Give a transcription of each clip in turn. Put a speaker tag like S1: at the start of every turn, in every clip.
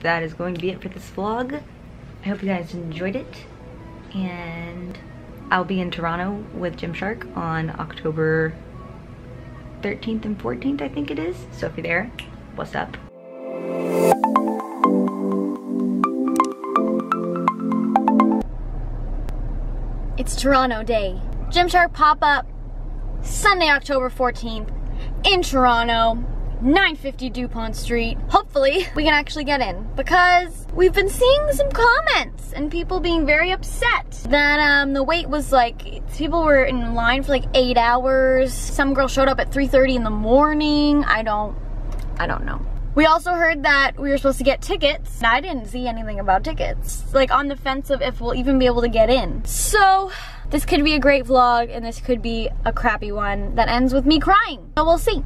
S1: That is going to be it for this vlog. I hope you guys enjoyed it. And I'll be in Toronto with Gymshark on October 13th and 14th, I think it is. So if you're there, what's up?
S2: It's Toronto Day. Gymshark pop-up Sunday, October 14th in Toronto. 950 Dupont Street. Hopefully, we can actually get in because we've been seeing some comments and people being very upset that um, the wait was like, people were in line for like eight hours. Some girl showed up at 3.30 in the morning. I don't, I don't know. We also heard that we were supposed to get tickets. And I didn't see anything about tickets. Like on the fence of if we'll even be able to get in. So this could be a great vlog and this could be a crappy one that ends with me crying. So we'll see.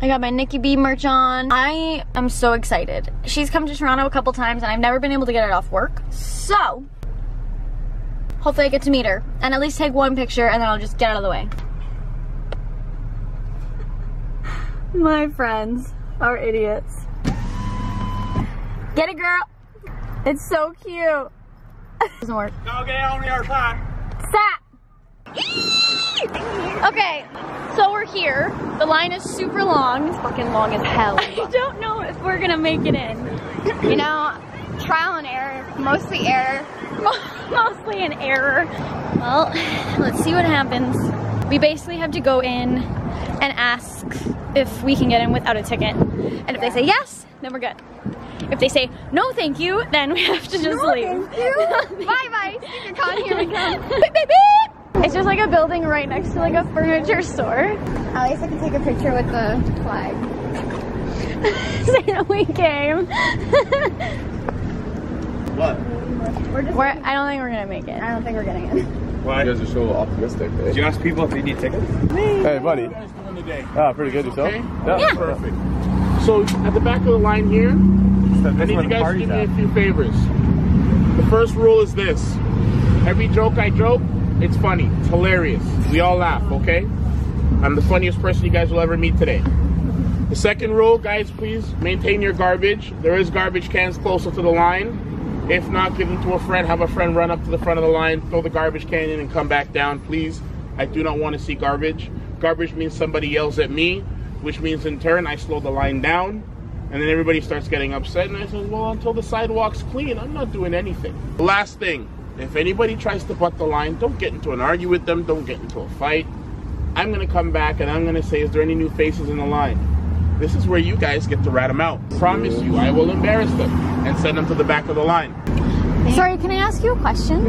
S2: I got my Nikki B merch on. I am so excited. She's come to Toronto a couple times and I've never been able to get it off work. So, hopefully I get to meet her and at least take one picture and then I'll just get out of the way. My friends are idiots. Get it, girl. It's so cute. Doesn't work.
S3: Go get on your time.
S2: Sat. Okay, so we're here. The line is super long. It's fucking long as hell. I don't know if we're gonna make it in.
S4: You know, trial and error, mostly error.
S2: Mostly an error. Well, let's see what happens. We basically have to go in and ask if we can get in without a ticket. And if they say yes, then we're good. If they say no thank you, then we have to just leave. Thank you.
S4: bye bye, speaker con, here we come.
S2: Beep, beep, beep. It's just like a building right next to like a furniture store.
S4: At least I can take a picture with the flag.
S2: Say that we came.
S3: What?
S4: We're just,
S2: We're, I don't think we're gonna make it.
S4: I don't think we're getting in.
S3: Why?
S5: You guys are so optimistic. eh?
S3: Did you ask people if they need tickets?
S5: Hey, buddy.
S3: You guys doing today?
S5: Ah, pretty good yourself.
S3: Okay.
S2: Yeah.
S3: Perfect. So at the back of the line here, I need you guys to give me a few favors. The first rule is this. Every joke I joke, it's funny. It's hilarious. We all laugh, okay? I'm the funniest person you guys will ever meet today. The second rule, guys, please maintain your garbage. There is garbage cans closer to the line. If not, give them to a friend. Have a friend run up to the front of the line, throw the garbage can in, and come back down, please. I do not want to see garbage. Garbage means somebody yells at me, which means in turn I slow the line down, and then everybody starts getting upset. And I said, well, until the sidewalk's clean, I'm not doing anything. Last thing, if anybody tries to butt the line, don't get into an argue with them. Don't get into a fight. I'm gonna come back and I'm gonna say, is there any new faces in the line? This is where you guys get to rat them out. Promise you, I will embarrass them and send them to the back of the line.
S2: Sorry, can I ask you a question?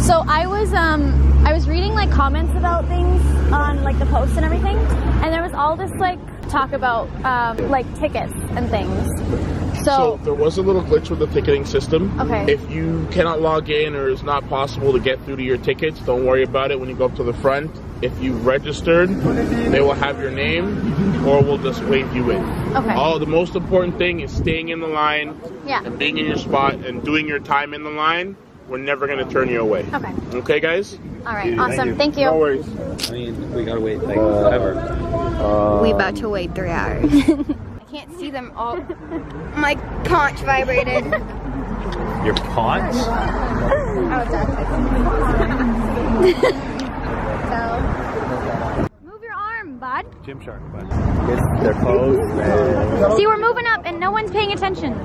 S2: So I was um I was reading like comments about things on like the posts and everything, and there was all this like talk about um like tickets and things.
S3: So
S2: So,
S3: there was a little glitch with the ticketing system.
S2: Okay.
S3: If you cannot log in or it's not possible to get through to your tickets, don't worry about it when you go up to the front. If you registered, they will have your name or we'll just wave you in.
S2: Okay.
S3: All the most important thing is staying in the line
S2: yeah.
S3: and being in your spot and doing your time in the line. We're never gonna turn you away.
S2: Okay.
S3: Okay, guys?
S2: All right. Awesome. Thank you.
S3: No worries.
S5: I mean, we gotta wait like forever.
S4: Uh, we about to wait three hours. I can't see them all. My conch vibrated.
S5: Your paunch?
S4: Oh, I was so,
S2: Move your arm, bud.
S5: Gymshark, but it's, they're man.
S2: See, we're moving up and no one's paying attention.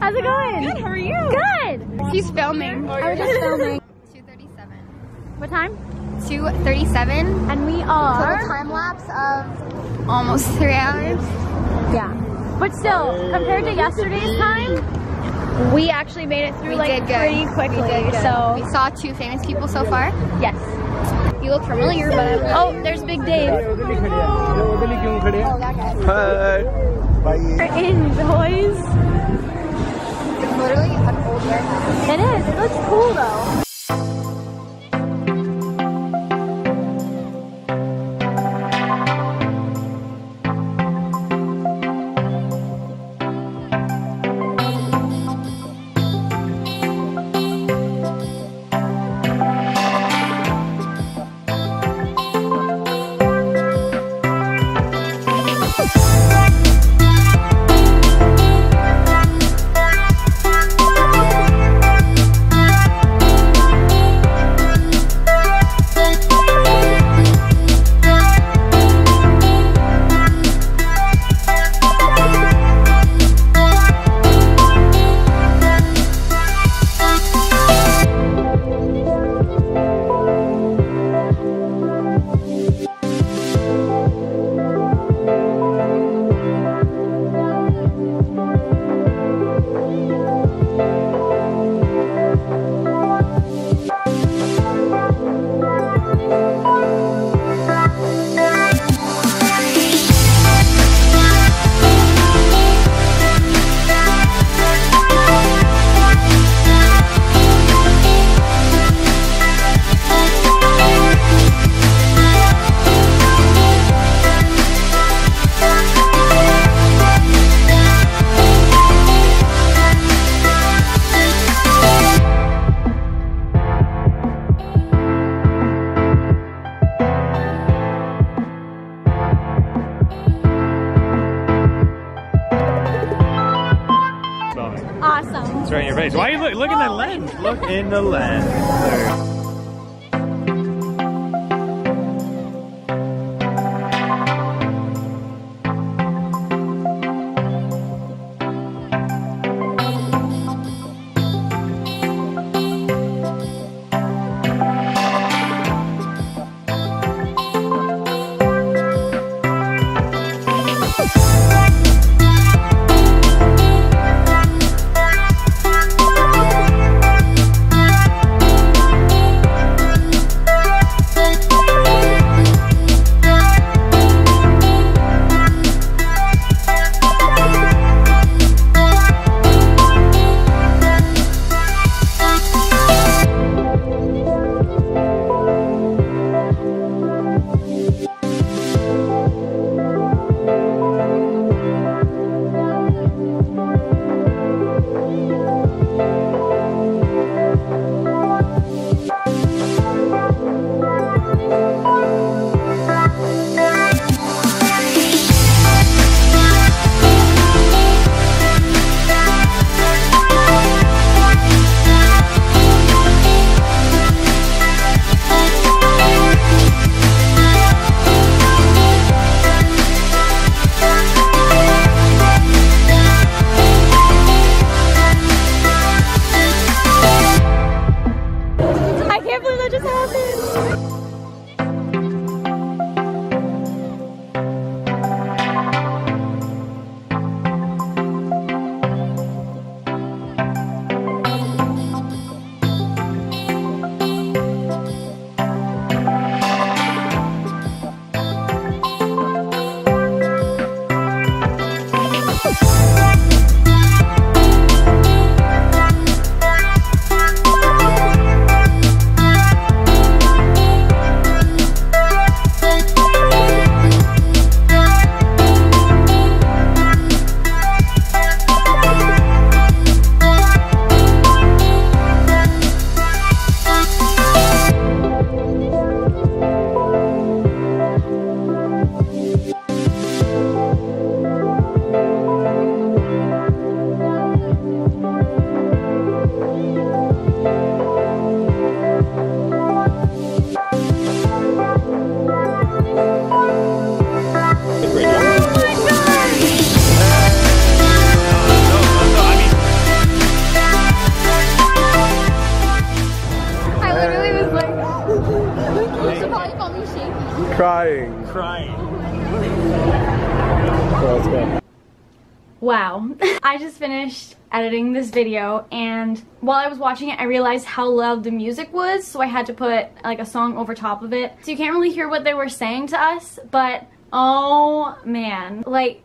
S2: How's it going? Good, how are you? Good.
S4: she's filming.
S2: I was just filming.
S4: 237.
S2: What time?
S4: 237.
S2: And we are.
S4: time lapse of almost three hours.
S2: Yeah. But still, compared to yesterday's time, we actually made it through
S4: We
S2: like
S4: did good.
S2: pretty quickly.
S4: We did good.
S2: So
S4: we saw two famous people so far.
S2: yes.
S4: You look familiar, but
S2: Oh, there's Big Dave.
S4: oh.
S5: Hi.
S2: We're in, boys.
S4: It's literally an old warehouse.
S2: It is. It looks cool though.
S5: In the lens.
S2: I
S5: Crying. Crying. So let's.
S2: Wow. I just finished editing this video and while I was watching it I realized how loud the music was so I had to put like a song over top of it. So you can't really hear what they were saying to us but oh man like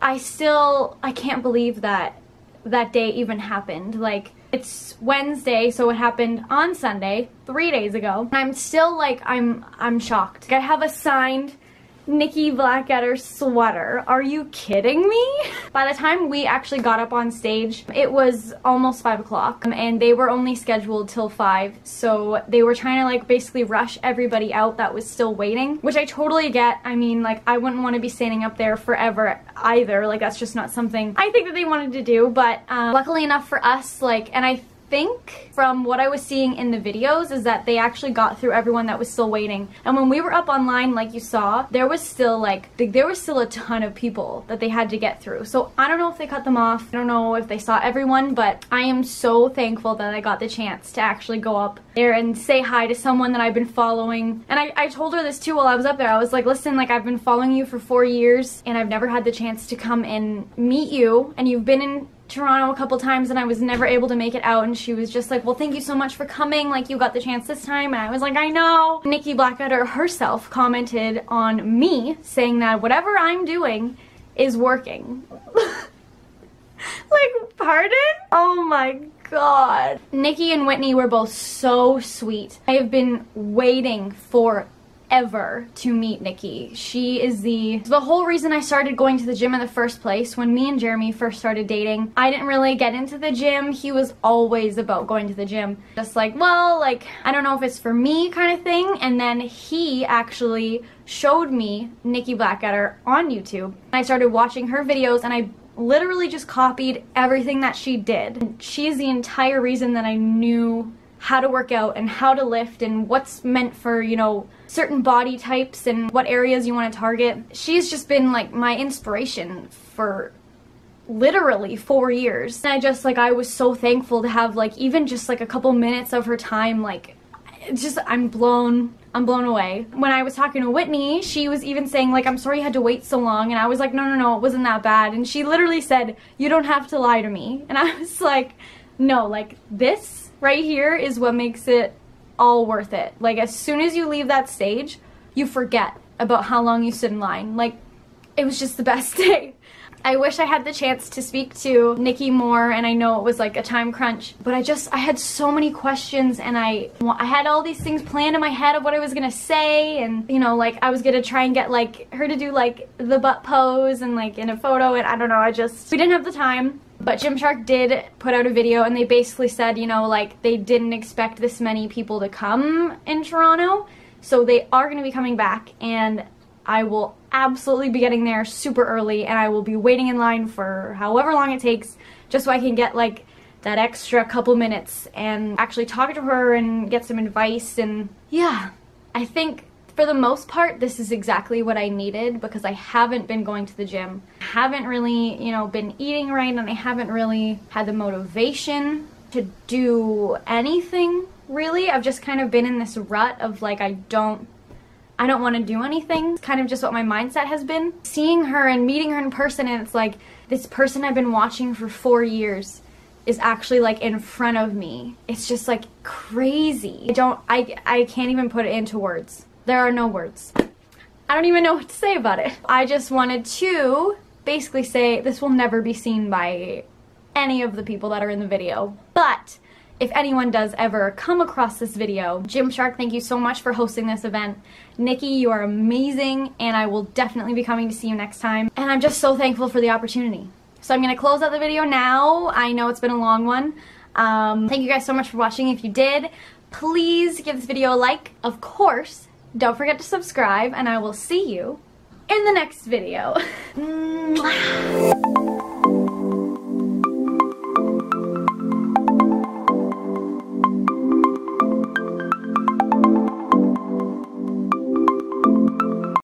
S2: I still I can't believe that that day even happened. Like it's Wednesday so it happened on Sunday 3 days ago. And I'm still like I'm I'm shocked. I have a signed Nikki Blackketter sweater. Are you kidding me? By the time we actually got up on stage, it was almost 5 o'clock and they were only scheduled till 5 so they were trying to like basically rush everybody out that was still waiting, which I totally get. I mean like I wouldn't want to be standing up there forever either. Like that's just not something I think that they wanted to do but um, luckily enough for us like and I think from what I was seeing in the videos is that they actually got through everyone that was still waiting. And when we were up online, like you saw, there was still like, there was still a ton of people that they had to get through. So I don't know if they cut them off. I don't know if they saw everyone, but I am so thankful that I got the chance to actually go up there and say hi to someone that I've been following. And I, I told her this too while I was up there. I was like, listen, like I've been following you for four years and I've never had the chance to come and meet you. And you've been in Toronto a couple times and I was never able to make it out and she was just like, well, thank you so much for coming. Like you got the chance this time. And I was like, I know. Nikki Blackketter herself commented on me saying that whatever I'm doing is working. like, pardon? Oh my god. Nikki and Whitney were both so sweet. I have been waiting for ever to meet Nikki. She is the the whole reason I started going to the gym in the first place. When me and Jeremy first started dating, I didn't really get into the gym. He was always about going to the gym. Just like, well, like I don't know if it's for me kind of thing. And then he actually showed me Nikki Blackketter on YouTube. I started watching her videos and I literally just copied everything that she did. And she is the entire reason that I knew how to work out and how to lift and what's meant for, you know, certain body types and what areas you want to target. She's just been like my inspiration for literally four years. And I just like, I was so thankful to have like even just like a couple minutes of her time, like just, I'm blown I'm blown away. When I was talking to Whitney, she was even saying like, I'm sorry you had to wait so long. And I was like, no, no, no, it wasn't that bad. And she literally said, you don't have to lie to me. And I was like, no, like this right here is what makes it all worth it. Like as soon as you leave that stage, you forget about how long you stood in line. Like it was just the best day. I wish I had the chance to speak to Nikki more and I know it was like a time crunch, but I just, I had so many questions and I, I had all these things planned in my head of what I was gonna say and you know, like I was gonna try and get like her to do like the butt pose and like in a photo and I don't know, I just, we didn't have the time. But Gymshark did put out a video and they basically said, you know, like they didn't expect this many people to come in Toronto. So they are going to be coming back and I will absolutely be getting there super early and I will be waiting in line for however long it takes just so I can get like that extra couple minutes and actually talk to her and get some advice and yeah, I think for the most part this is exactly what I needed because I haven't been going to the gym. I haven't really, you know, been eating right and I haven't really had the motivation to do anything really. I've just kind of been in this rut of like I don't I don't want to do anything. It's kind of just what my mindset has been. Seeing her and meeting her in person and it's like this person I've been watching for four years is actually like in front of me. It's just like crazy. I don't, I, I can't even put it into words. There are no words. I don't even know what to say about it. I just wanted to basically say this will never be seen by any of the people that are in the video, but if anyone does ever come across this video. Gymshark, thank you so much for hosting this event. Nikki, you are amazing and I will definitely be coming to see you next time. And I'm just so thankful for the opportunity. So I'm gonna close out the video now. I know it's been a long one. Um, thank you guys so much for watching. If you did, please give this video a like. Of course, don't forget to subscribe and I will see you in the next video.